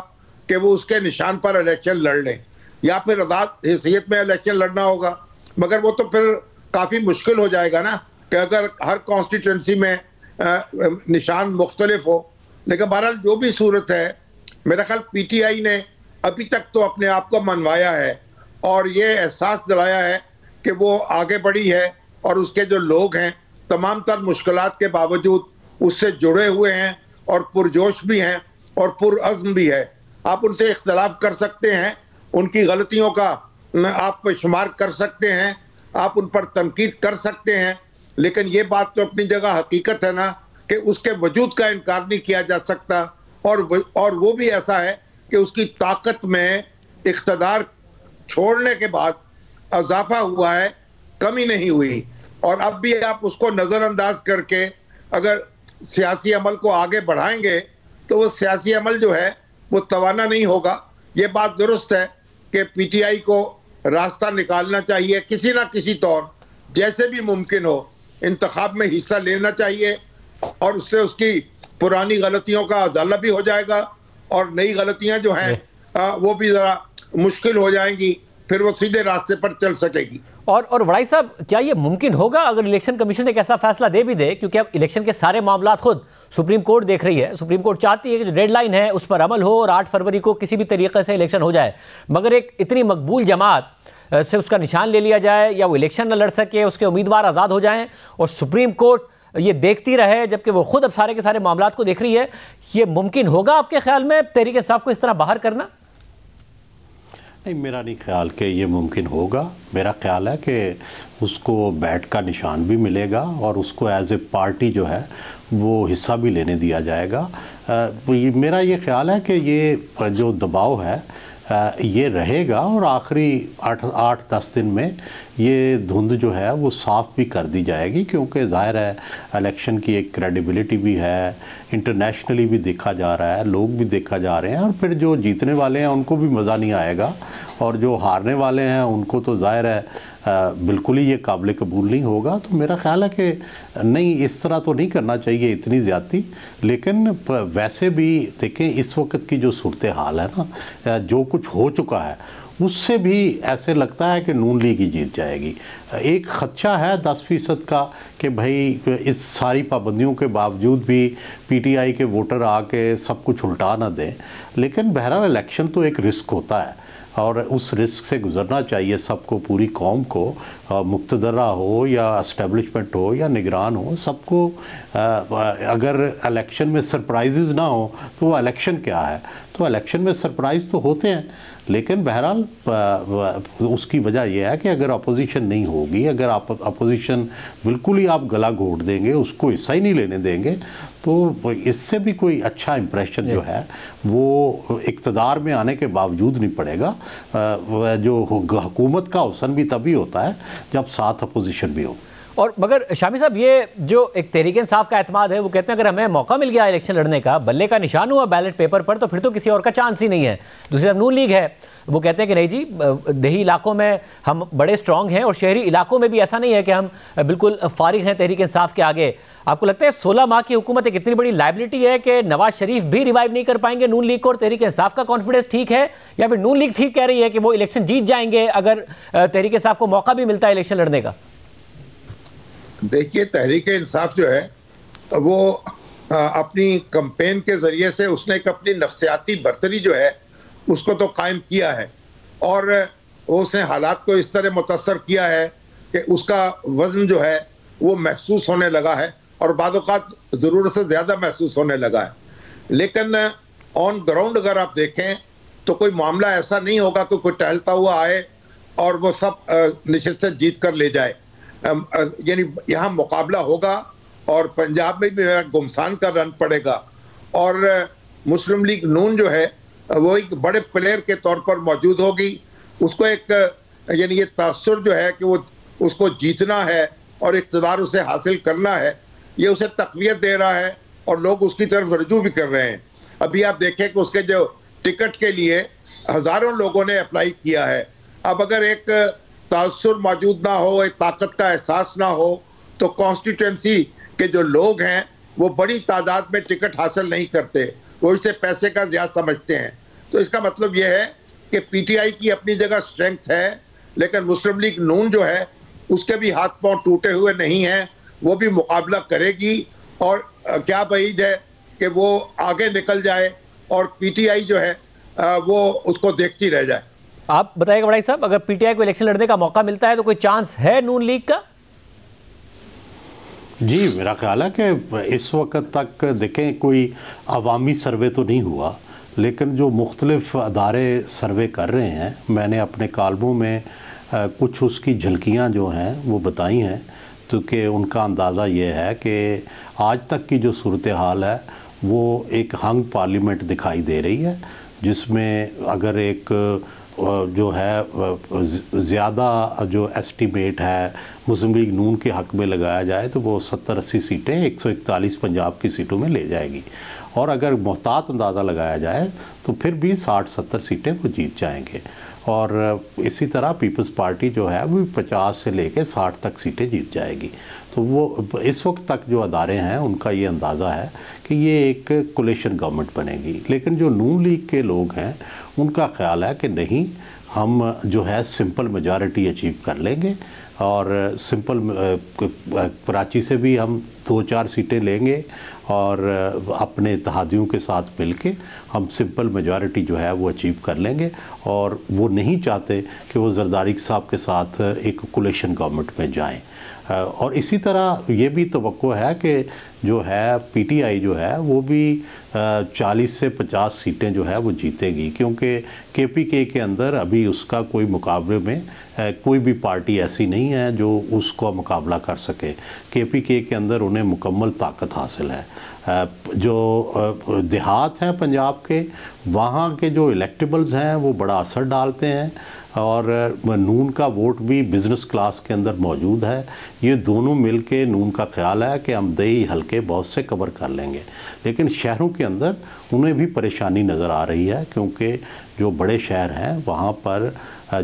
कि वो उसके निशान पर इलेक्शन लड़ लें, या फिर आज़ाद हैसियत में इलेक्शन लड़ना होगा। मगर वो तो फिर काफ़ी मुश्किल हो जाएगा ना कि अगर हर कॉन्स्टिट्यूंसी में निशान मुख्तलिफ़ हो। लेकिन बहरहाल जो भी सूरत है, मेरा ख्याल पीटीआई ने अभी तक तो अपने आप को मनवाया है और ये एहसास दिलाया है कि वो आगे बढ़ी है और उसके जो लोग हैं, तमाम तर मुश्किल के बावजूद उससे जुड़े हुए हैं और पुरजोश भी हैं और पुरज़म भी है। आप उनसे इख्तलाफ कर सकते हैं, उनकी गलतियों का आप शुमार कर सकते हैं, आप उन पर तनकीद कर सकते हैं, लेकिन ये बात तो अपनी जगह हकीकत है ना कि उसके वजूद का इनकार नहीं किया जा सकता और और वो भी ऐसा है कि उसकी ताकत में इकतदार छोड़ने के बाद अजाफा हुआ है, कमी नहीं हुई। और अब भी आप उसको नज़रअंदाज करके अगर सियासी अमल को आगे बढ़ाएँगे तो वो सियासी अमल जो है, वो तवाना नहीं होगा। ये बात दुरुस्त है कि पीटीआई को रास्ता निकालना चाहिए, किसी ना किसी तौर, जैसे भी मुमकिन हो, इंतखाब में हिस्सा लेना चाहिए, और उससे उसकी पुरानी गलतियों का अजाला भी हो जाएगा और नई गलतियाँ जो हैं वो भी ज़रा मुश्किल हो जाएँगी फिर वो सीधे रास्ते पर चल सकेगी। और और वड़ाई साहब क्या ये मुमकिन होगा अगर इलेक्शन कमीशन एक ऐसा फैसला दे भी दे? क्योंकि अब इलेक्शन के सारे मामला खुद सुप्रीम कोर्ट देख रही है। सुप्रीम कोर्ट चाहती है कि जो डेडलाइन है उस पर अमल हो और आठ फरवरी को किसी भी तरीके से इलेक्शन हो जाए। मगर एक इतनी मकबूल जमात से उसका निशान ले लिया जाए या वो इलेक्शन न लड़ सके उसके उम्मीदवार आज़ाद हो जाएँ और सुप्रीम कोर्ट ये देखती रहे जबकि वो खुद अब सारे के सारे मामला को देख रही है। ये मुमकिन होगा आपके ख्याल में तहरीक साफ़ को इस तरह बाहर करना? नहीं मेरा नहीं ख्याल कि ये मुमकिन होगा। मेरा ख्याल है कि उसको बैट का निशान भी मिलेगा और उसको एज ए पार्टी जो है वो हिस्सा भी लेने दिया जाएगा। आ, मेरा ये ख्याल है कि ये जो दबाव है ये रहेगा और आखिरी आठ आठ, दस दिन में ये धुंध जो है वो साफ़ भी कर दी जाएगी, क्योंकि ज़ाहिर है इलेक्शन की एक क्रेडिबिलिटी भी है इंटरनेशनली भी देखा जा रहा है, लोग भी देखा जा रहे हैं और फिर जो जीतने वाले हैं उनको भी मज़ा नहीं आएगा और जो हारने वाले हैं उनको तो ज़ाहिर है बिल्कुल ही ये काबिल कबूल नहीं होगा। तो मेरा ख्याल है कि नहीं, इस तरह तो नहीं करना चाहिए इतनी ज़्यादती लेकिन वैसे भी देखें, इस वक्त की जो सूरत हाल है ना जो कुछ हो चुका है, उससे भी ऐसे लगता है कि नून लीग ही जीत जाएगी। एक खदशा है दस फ़ीसद का कि भाई, इस सारी पाबंदियों के बावजूद भी पीटीआई के वोटर आके सब कुछ उल्टा ना दें। लेकिन बहरहाल, इलेक्शन तो एक रिस्क होता है। और उस रिस्क से गुजरना चाहिए सबको, पूरी कौम को मुक्तदरा हो या इस्टेबलिशमेंट हो या निगरान हो, सबको अगर इलेक्शन में सरप्राइजेज ना हो तो वो इलेक्शन क्या है? तो इलेक्शन में सरप्राइज़ तो होते हैं। लेकिन बहरहाल उसकी वजह यह है कि अगर अपोजिशन नहीं होगी अगर आप अपोजिशन बिल्कुल ही आप गला घोट देंगे उसको हिस्सा ही नहीं लेने देंगे तो इससे भी कोई अच्छा इम्प्रेशन जो है वो इकतदार में आने के बावजूद नहीं पड़ेगा। जो हुकूमत का हुसन भी तभी होता है जब साथ अपोजिशन भी हो। और मगर शामी साहब, ये जो एक तहरीक इंसाफ का अतमाद है, वो कहते हैं, अगर हमें मौका मिल गया इलेक्शन लड़ने का, बल्ले का निशान हुआ बैलेट पेपर पर तो फिर तो किसी और का चांस ही नहीं है। दूसरी तरफ़ नून लीग है, वो कहते हैं कि नहीं जी दही इलाकों में हम बड़े स्ट्रांग हैं और शहरी इलाकों में भी ऐसा नहीं है कि हम बिल्कुल फारिग हैं तहरीक इंसाफ के आगे। आपको लगता है सोलह माह की हुकूमत एक इतनी बड़ी लाइबिलिटी है कि नवाज़ शरीफ भी रिवाइव नहीं कर पाएँगे नून लीग को और तहरीक इंसाफ का कॉन्फिडेंस ठीक है? या फिर नून लीग ठीक कह रही है कि वो इलेक्शन जीत जाएँगे अगर तहरीक इंसाफ को मौका भी मिलता है इलेक्शन लड़ने का? देखिए, तहरीक इंसाफ जो है, वो अपनी कंपेन के ज़रिए से उसने एक अपनी नफ्सियाती बर्तरी जो है, उसको तो कायम किया है। और उसने हालात को इस तरह मुतासर किया है कि उसका वज़न जो है, वो महसूस होने लगा है और बाद ज़रूरत से ज़्यादा महसूस होने लगा है। लेकिन ऑन ग्राउंड अगर आप देखें तो कोई मामला ऐसा नहीं होगा कि कोई टहलता हुआ आए और वो सब निश्चित से जीत कर ले जाए। यानी यहाँ मुकाबला होगा और पंजाब में भी मेरा गुमसान का रन पड़ेगा। और मुस्लिम लीग नून जो है, वो एक बड़े प्लेयर के तौर पर मौजूद होगी। उसको एक यानी ये तसर जो है कि वो उसको जीतना है और इकतदार उसे हासिल करना है, ये उसे तकवीत दे रहा है और लोग उसकी तरफ़ रजू भी कर रहे हैं। अभी आप देखें कि उसके जो टिकट के लिए हज़ारों लोगों ने अप्लाई किया है। अब अगर एक तासर मौजूद ना हो, एक ताकत का एहसास ना हो तो कॉन्स्टिट्यूंसी के जो लोग हैं, वो बड़ी तादाद में टिकट हासिल नहीं करते। वो इसे पैसे का ज़्यादा समझते हैं। तो इसका मतलब ये है कि पीटीआई की अपनी जगह स्ट्रेंथ है, लेकिन मुस्लिम लीग नून जो है, उसके भी हाथ पाँव टूटे हुए नहीं हैं। वो भी मुकाबला करेगी और क्या बहीद है कि वो आगे निकल जाए और पीटीआई जो है वो उसको देखती रह जाए। आप बताइएगा बड़ाई साहब, अगर पीटीआई को इलेक्शन लड़ने का मौका मिलता है तो कोई चांस है नून लीग का? जी, मेरा ख्याल है कि इस वक्त तक देखें, कोई अवामी सर्वे तो नहीं हुआ, लेकिन जो मुख्तलिफ़ अदारे सर्वे कर रहे हैं, मैंने अपने कालमों में कुछ उसकी झलकियाँ जो हैं, वो बताई हैं तो उनका अंदाज़ा ये है कि आज तक की जो सूरत हाल है, वो एक हंग पार्लियामेंट दिखाई दे रही है, जिसमें अगर एक जो है ज़्यादा जो एस्टीमेट है मुस्लिम लीग नून के हक में लगाया जाए तो वो सत्तर अस्सी सीटें एक सौ इकतालीस पंजाब की सीटों में ले जाएगी। और अगर मोहतात अंदाज़ा लगाया जाए तो फिर भी साठ सत्तर सीटें वो जीत जाएँगे। और इसी तरह पीपल्स पार्टी जो है, वो पचास से लेकर साठ तक सीटें जीत जाएगी। तो वो, इस वक्त तक जो अदारे हैं, उनका ये अंदाज़ा है कि ये एक कोलेशन गवर्नमेंट बनेगी। लेकिन जो नून लीग के लोग हैं, उनका ख्याल है कि नहीं, हम जो है सिंपल मेजॉरिटी अचीव कर लेंगे और सिंपल कराची से भी हम दो चार सीटें लेंगे और अपने इतिहादियों के साथ मिल के हम सिंपल मेजॉरिटी जो है वो अचीव कर लेंगे। और वो नहीं चाहते कि वो जरदारी साहब के साथ एक कुलेशन गवर्नमेंट में जाएँ। और इसी तरह ये भी तो है कि जो है पीटीआई जो है, वो भी 40 से 50 सीटें जो है, वो जीतेगी। क्योंकि केपीके के अंदर अभी उसका कोई मुकाबले में कोई भी पार्टी ऐसी नहीं है जो उसको मुकाबला कर सके। केपीके के अंदर उन्हें मुकम्मल ताकत हासिल है। जो देहात हैं पंजाब के, वहाँ के जो इलेक्टेबल्स हैं, वो बड़ा असर डालते हैं। और नून का वोट भी बिज़नेस क्लास के अंदर मौजूद है। ये दोनों मिल के नून का ख्याल है कि हम दही हल्के बहुत से कवर कर लेंगे। लेकिन शहरों के अंदर उन्हें भी परेशानी नज़र आ रही है क्योंकि जो बड़े शहर हैं, वहाँ पर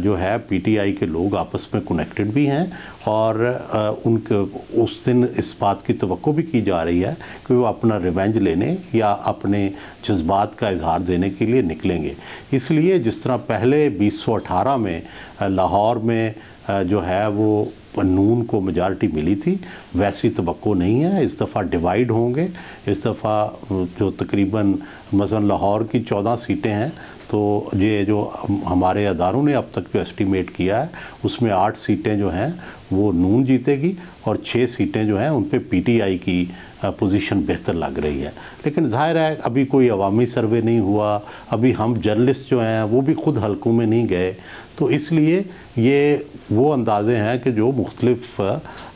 जो है पीटीआई के लोग आपस में कनेक्टेड भी हैं और उनके, उस दिन इस बात की तो भी की जा रही है कि वो अपना रिवेंज लेने या अपने जज्बात का इजहार देने के लिए निकलेंगे। इसलिए जिस तरह पहले 2018 में लाहौर में जो है वो नून को मेजॉरिटी मिली थी, वैसी तो नहीं है। इस दफ़ा डिवाइड होंगे, इस दफ़ा जो तकरीबन मसलन लाहौर की चौदह सीटें हैं तो ये जो हमारे अदारों ने अब तक जो एस्टीमेट किया है, उसमें आठ सीटें जो हैं, वो नून जीतेगी और छः सीटें जो हैं उन पर पीटीआई की पोजीशन बेहतर लग रही है। लेकिन ज़ाहिर है, अभी कोई अवामी सर्वे नहीं हुआ, अभी हम जर्नलिस्ट जो हैं, वो भी ख़ुद हलकों में नहीं गए। तो इसलिए ये वो अंदाजे हैं कि जो मुख्तलिफ़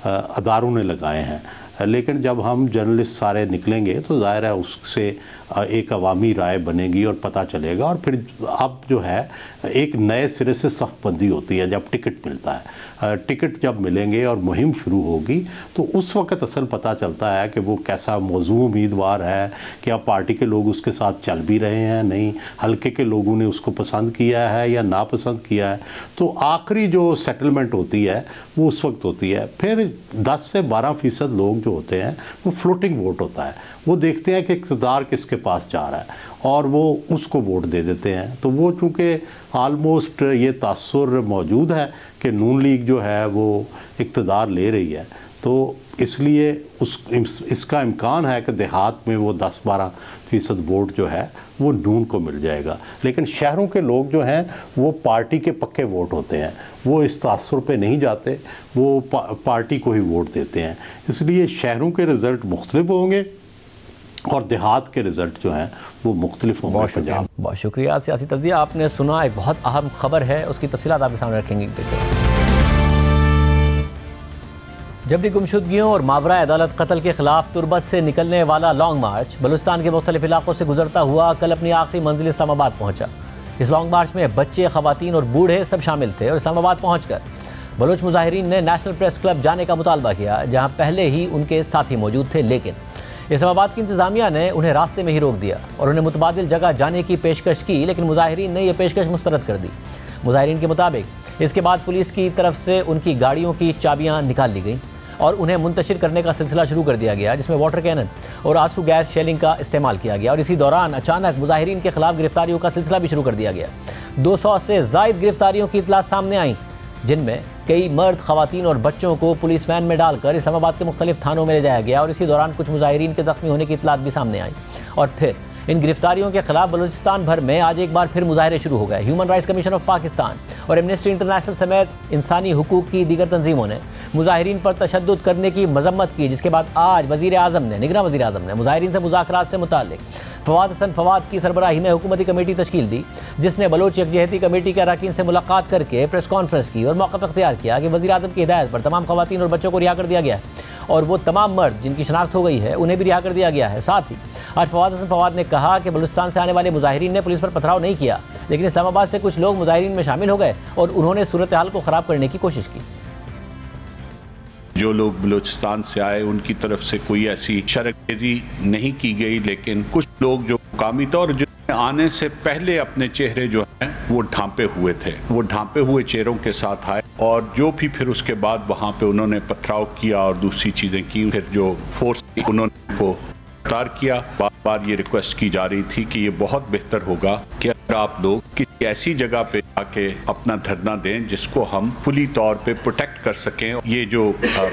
अदारों ने लगाए हैं। लेकिन जब हम जर्नलिस्ट सारे निकलेंगे तो ज़ाहिर है उससे एक अवामी राय बनेगी और पता चलेगा। और फिर अब जो है, एक नए सिरे से सख्तबंदी होती है जब टिकट मिलता है। टिकट जब मिलेंगे और मुहिम शुरू होगी तो उस वक्त असल पता चलता है कि वो कैसा मौजू उम्मीदवार है, क्या पार्टी के लोग उसके साथ चल भी रहे हैं, नहीं। हल्के के लोगों ने उसको पसंद किया है या नापसंद किया है। तो आखिरी जो सेटलमेंट होती है, वो उस वक्त होती है। फिर 10 से 12 फ़ीसद लोग जो होते हैं, वो फ्लोटिंग वोट होता है। वो देखते हैं कि इकतदार किसके पास जा रहा है और वो उसको वोट दे देते हैं। तो वो चूँकि आलमोस्ट ये तसर मौजूद है कि नून लीग जो है, वो इकतदार ले रही है। तो इसलिए उस इसका इम्कान है कि देहात में वो 10-12 फ़ीसद वोट जो है वो नून को मिल जाएगा। लेकिन शहरों के लोग जो हैं वो पार्टी के पक्के वोट होते हैं। वो इस तासर पे नहीं जाते वो पा, पार्टी को ही वोट देते हैं। इसलिए शहरों के रिज़ल्ट मुख्तलिफ़ होंगे और देहात के रिज़ल्ट जो हैं वो मुख्तलिफ़ होंगे पंजाब। बहुत शुक्रिया। सियासी तजिया आपने सुना एक बहुत अहम खबर है उसकी तफसीत आपके सामने रखेंगे। जबरी गुमशुदगियों और मावरा अदालत कत्ल के खिलाफ तुरबत से निकलने वाला लॉन्ग मार्च बलुस्तान के मुख्तलिफ़ इलाकों से गुजरता हुआ कल अपनी आखिरी मंजिल इस्लामाबाद पहुँचा। इस लॉन्ग मार्च में बच्चे, खवतिन और बूढ़े सब शामिल थे और इस्लामाबाद पहुँच कर बलोच मुजाहरीन ने नेशनल प्रेस क्लब जाने का मुतालबा किया, जहाँ पहले ही उनके साथी मौजूद थे, लेकिन इस्लामाबाद की इंतजामिया ने उन्हें रास्ते में ही रोक दिया और उन्हें मुतबादल जगह जाने की पेशकश की, लेकिन मुजाहरीन ने यह पेशकश मुस्तरद कर दी। मुजाहरीन के मुताबिक, इसके बाद पुलिस की तरफ़ से उनकी गाड़ियों की चाबियाँ निकाल ली गई। और उन्हें मुंतशिर करने का सिलसिला शुरू कर दिया गया, जिसमें वाटर कैनन और आँसू गैस शेलिंग का इस्तेमाल किया गया। और इसी दौरान अचानक मुजाहरीन के खिलाफ गिरफ्तारियों का सिलसिला भी शुरू कर दिया गया। दो सौ से जायद गिरफ्तारियों की इतला सामने आई, जिनमें कई मर्द खातन और बच्चों को पुलिस वैन में डालकर इस्लामाबाद के मुख्तलिफ़ थानों में ले जाया गया। और इसी दौरान कुछ मुजाहरीन के जख्मी होने की इतलात भी सामने आई। और फिर इन गिरफ्तारियों के खिलाफ बलूचिस्तान भर में आज एक बार फिर मुजाहरे शुरू हो गए। Human rights commission of Pakistan और एमनेस्टी इंटरनेशनल समेत इंसानी हकूक की दीगर तंजीमों ने मुजाहरीन पर तशद करने की मजम्मत की, जिसके बाद आज वजी अजम ने, निगरान वजी अजम ने मुजाहरीन से मुजाकर से मुतल फवाद हसन फवाद की सरबराही में हुकूमती कमेटी तश्कील दी, जिसने बलोच यकजहती कमेटी के अरकान से मुलाकात करके प्रेस कॉन्फ्रेंस की और मौका अख्तियार किया कि वजी अजम की हिदायत पर तमाम खवतिन और बच्चों को रिहा कर दिया गया है। और वो तमाम मर्द जिनकी शनाख्त हो गई है, उन्हें भी रिहा कर दिया गया है। साथ ही, आज फवाद हसन फवाद ने कहा कि बलुस्तान से आने वाले मुजाहरीन ने पुलिस पर पथराव नहीं किया, लेकिन इस्लामाबाद से कुछ लोग मुजाहरीन में शामिल हो गए और उन्होंने सूरत हाल को ख़राब करने की कोशिश की। जो लोग बलूचिस्तान से आए, उनकी तरफ़ से कोई ऐसी शरकतेजी नहीं की गई, लेकिन कुछ लोग जो मुकामी तौर आने से पहले अपने चेहरे जो है, वो ढांपे हुए थे। वो ढांपे हुए चेहरों के साथ आए और जो भी फिर उसके बाद वहाँ पे उन्होंने पथराव किया और दूसरी चीज़ें की, फिर जो फोर्स उन्होंने को गिरफ़्तार किया। बार बार ये रिक्वेस्ट की जा रही थी कि ये बहुत बेहतर होगा कि अगर आप लोग किसी ऐसी जगह पे आके अपना धरना दें जिसको हम फुली तौर पे प्रोटेक्ट कर सकें। ये जो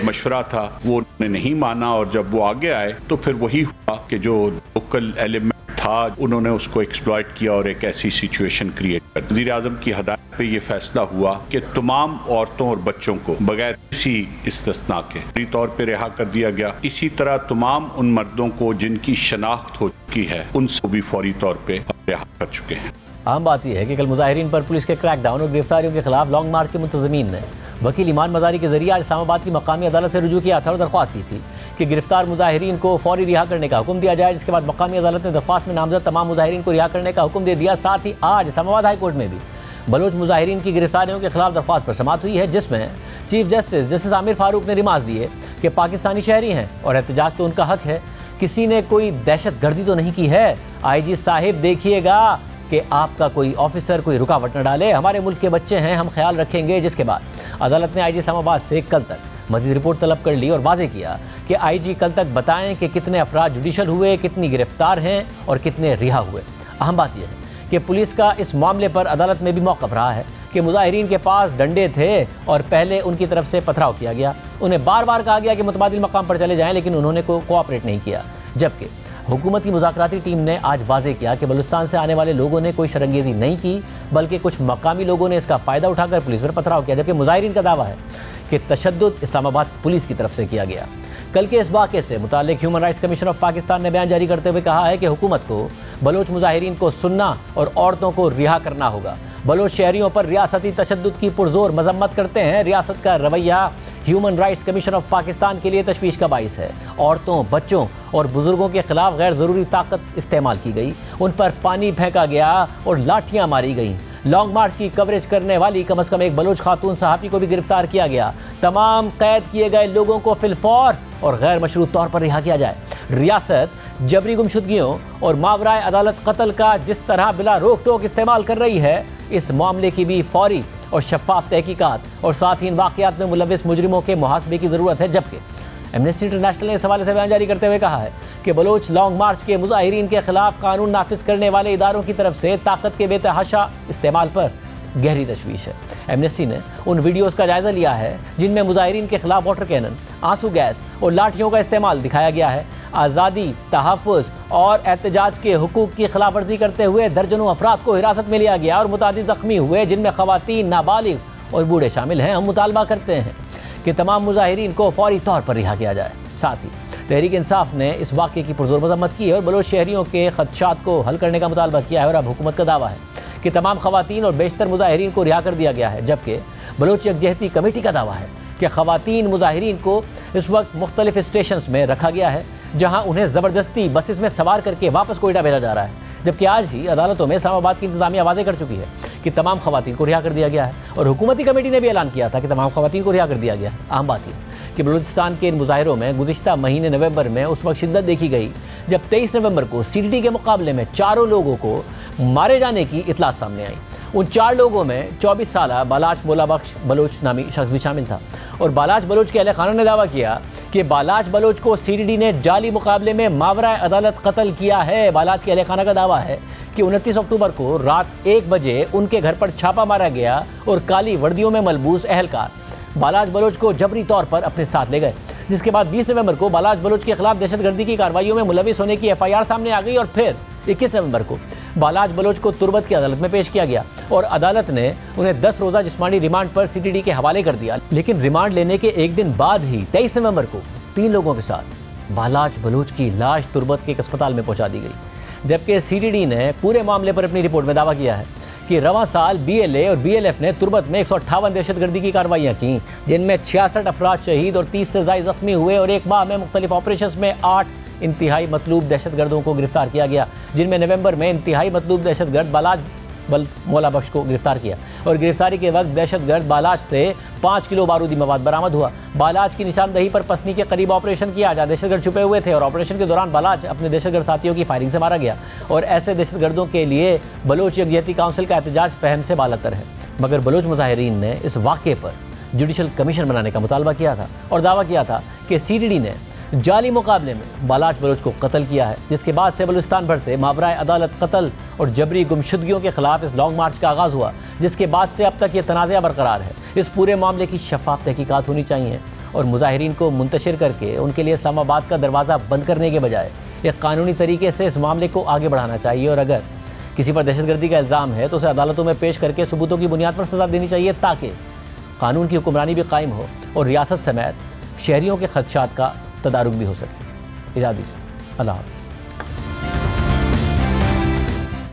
मशवरा था, वो उन्होंने नहीं माना और जब वो आगे आए तो फिर वही हुआ कि जो लोकल एलिमेंट था उन्होंने उसको एक्सप्लॉयट किया और एक ऐसी सिचुएशन क्रिएट कर वजी अजम की हदायत पे ये फैसला हुआ कि तमाम औरतों और बच्चों को बगैर किसी इस्तना के पूरी तौर पर रिहा कर दिया गया। इसी तरह तमाम उन मर्दों को जिनकी शनाख्त हो चुकी है उनको भी फौरी तौर पर रिहा कर चुके हैं। आम बात यह है कि कल मुजाहरीन पर पुलिस के क्रैकडाउन और गिरफ्तारियों के खिलाफ लॉन्ग मार्च के मुंतजमीन ने वकील ईमान मजारी के ज़रिए आज इस्लामाबाद की मकामी अदालत से रुजू किया था और दरख्वास्त की थी। कि गिरफ़्तार मुजाहरीन को फौरी रिहा करने का हुक्म दिया जाए, जिसके बाद मकामी अदालत ने दरख्वास्त में नामजद तमाम मुजाहरीन को रिहा करने का हुक्म दे दिया। साथ ही आज इस्लामाबाद हाईकोर्ट में भी बलोच मुजाहरीन की गिरफ्तारियों के खिलाफ दरख्वास्त पर समात हुई है, जिसमें chief justice justice Aamir Farooq ने रिमाज दिए कि पाकिस्तानी शहरी हैं और एहतजाज तो उनका हक है। किसी ने कोई दहशत गर्दी तो नहीं की है? आई जी साहिब, देखिएगा कि आपका कोई ऑफिसर कोई रुकावट न डाले। हमारे मुल्क के बच्चे हैं, हम ख्याल रखेंगे। जिसके बाद अदालत ने आई जी इस्लामाबाद से कल तक मजीद रिपोर्ट तलब कर ली और वाजे किया कि आईजी कल तक बताएँ कि कितने अफराद जुडिशल हुए, कितनी गिरफ़्तार हैं और कितने रिहा हुए। अहम बात यह है कि पुलिस का इस मामले पर अदालत में भी मौकफ रहा है कि मुजाहरीन के पास डंडे थे और पहले उनकी तरफ़ से पथराव किया गया। उन्हें बार बार कहा गया कि मुतबादिल मकाम पर चले जाएँ, लेकिन उन्होंने को कोऑपरेट नहीं किया। जबकि हुकूमत की मुजाकराती टीम ने आज वाजे किया कि बलुस्तान से आने वाले लोगों ने कोई शरंगेजी नहीं की, बल्कि कुछ मकामी लोगों ने इसका फ़ायदा उठाकर पुलिस पर पथराव किया। जबकि मुजाहरीन का दावा है कि तशद इस्लामाबाद पुलिस की तरफ़ से किया गया। कल के इस वाक़े से मुतल human rights commission of Pakistan ने बयान जारी करते हुए कहा है कि हुकूमत को, बलोच मुजाहरीन को सुनना और औरतों को रिहा करना होगा। बलोच शहरीों पर रियासती तशद की पुरजोर मजम्मत करते हैं। रियासत का रवैया human rights commission of Pakistan के लिए तशवीश का बाइस है। औरतों, बच्चों और बुज़ुर्गों के खिलाफ गैर ज़रूरी ताकत इस्तेमाल की गई। उन पर पानी फेंका गया और लाठियाँ मारी गईं। लॉन्ग मार्च की कवरेज करने वाली कम अज कम एक बलोच खातून सहाफ़ी को भी गिरफ़्तार किया गया। तमाम कैद किए गए लोगों को फिलफौर और गैर मशरूत तौर पर रिहा किया जाए। रियासत, जबरी गुमशुदगियों और मावराए अदालत कत्ल का जिस तरह बिला रोक टोक इस्तेमाल कर रही है, इस मामले की भी फौरी और शफाफ तहकीकत और साथ ही इन वाक़ात में मुलविस मुजरिमों के मुहासबे की ज़रूरत है जबकि एमनेस्टी इंटरनेशनल ने इस हवाले से बयान जारी करते हुए कहा है कि बलोच लॉन्ग मार्च के मुजाहरीन के खिलाफ कानून नाफिज करने वाले इदारों की तरफ़ से ताकत के बेतहाशा इस्तेमाल पर गहरी तशवीश है। एमनेस्टी ने उन वीडियोस का जायजा लिया है जिनमें मुजाहरीन के खिलाफ वाटर कैनन, आँसू गैस और लाठियों का इस्तेमाल दिखाया गया है। आज़ादी तहफ़ और एहतजाज के हकूक़ की खिलाफ वर्जी करते हुए दर्जनों अफराद को हिरासत में लिया गया और मुतद ज़ख्मी हुए जिनमें खवतिन, नाबालिग और बूढ़े शामिल हैं। हम मुतालबा करते हैं। कि तमाम मुजाहरीन को फौरी तौर पर रिहा किया जाए। साथ ही, तहरीक इंसाफ ने इस वाक़े की पुरजोर मजम्मत की है और बलोच शहरीों के खदशात को हल करने का मुतालबा किया है और अब हुकूमत का दावा है कि तमाम खवतिन और बेशतर मुजाहरीन को रिहा कर दिया गया है, जबकि बलोच यकजहती कमेटी का दावा है कि खवतिन मुजाहरीन को इस वक्त मुख्तलिफ़ स्टेशन में रखा गया है, जहाँ उन्हें ज़बरदस्ती बसेस में सवार करके वापस कोयटा भेजा जा रहा है, जबकि आज ही अदालतों में इस्लामाबाद की इंतजामिया वादे कर चुकी है। कि तमाम खवतिन को रिहा कर दिया गया है। और हुकूमती कमेटी ने भी ऐलान किया था कि तमाम खवतिन को रिहा कर दिया गया। है आम बात यह कि बलूचिस्तान के इन मुजाहरों में गुजशत महीने नवंबर में उस वक्त शिद्दत देखी गई, जब 23 नवंबर को सी के मुकाबले में चारों लोगों को मारे जाने की इतला सामने आई। उन चार लोगों में 24 साल बालाच मोला बख्श बलोच नामी शख्स भी शामिल था। और बालाच बलोच के अहल खाना ने दावा किया कि बालाच बलोच को सी ने जाली मुकाबले में मावरा अदालत कत्ल किया है। बालाच के अहल खाना का दावा है कि उनतीस अक्टूबर को रात एक बजे उनके घर पर छापा मारा गया और काली वर्दियों में मलबूस अहलकार। बालाज बलोच को जबरी तौर पर अपने साथ ले गए, जिसके बाद 20 नवंबर को बालाज बलोच के खिलाफ दहशतगर्दी की कार्रवाई में मुलविस होने की एफआईआर सामने आ गई और फिर 21 नवंबर को बालाज बलोच को तुरबत की अदालत में पेश किया गया और अदालत ने उन्हें 10 रोजा जिस्मानी रिमांड पर सीटीडी के हवाले कर दिया। लेकिन रिमांड लेने के एक दिन बाद ही तेईस नवंबर को तीन लोगों के साथ बालाज बलोच की लाश तुरबत के एक अस्पताल में पहुँचा दी गई। जबकि सीटीडी ने पूरे मामले पर अपनी रिपोर्ट में दावा किया है कि रवा साल बीएलए और बीएलएफ ने तुरबत में एक सौ अट्ठावन दहशतगर्दी की कार्रवाइयाँ की, जिनमें छियासठ अफराज शहीद और तीस से ज़्यादा जख्मी हुए और एक माह में मुख्तलिफ़ ऑपरेशन में आठ इंतहाई मतलूब दहशतगर्दों को गिरफ़्तार किया गया, जिनमें नवंबर में इंतहाई मतलूब दहशतगर्द बालाज बल मौला बख्श को गिरफ़्तार किया। और गिरफ्तारी के वक्त दहशत गर्द बालाज से पाँच किलो बारूदी मवाद बरामद हुआ। बालाज की निशानदही पर पसनी के करीब ऑपरेशन किया, जहाँ दहशतगर्द छुपे हुए थे और ऑपरेशन के दौरान बालाज अपने दहशतगर्द साथियों की फायरिंग से मारा गया। और ऐसे दहशतगर्दों के लिए बलोच यकजहती काउंसिल का एहतजाज फहम से बालतर है। मगर बलोच मुजाहरीन ने इस वाक़े पर जुडिशल कमीशन बनाने का मुतालबा किया था और दावा किया था कि सी ने जाली मुकाबले में बालाच बलोच को कत्ल किया है, जिसके बाद से बलुस्तान भर से मावरा अदालत कत्ल और जबरी गुमशुदगियों के खिलाफ इस लॉन्ग मार्च का आगाज़ हुआ, जिसके बाद से अब तक ये तनाज़ा बरकरार है। इस पूरे मामले की शफाफ तहकीकत होनी चाहिए और मुजाहरीन को मुंतशिर करके उनके लिए इस्लामाबाद का दरवाज़ा बंद करने के बजाय एक कानूनी तरीके से इस मामले को आगे बढ़ाना चाहिए और अगर किसी पर दहशतगर्दी का इल्ज़ाम है तो उसे अदालतों में पेश करके सबूतों की बुनियाद पर सजा देनी चाहिए ताकि कानून की हुक्मरानी भी कायम हो और रियासत समेत शहरीों के खदशात का तदारुक भी हो सके। इजाज़त अल्लाह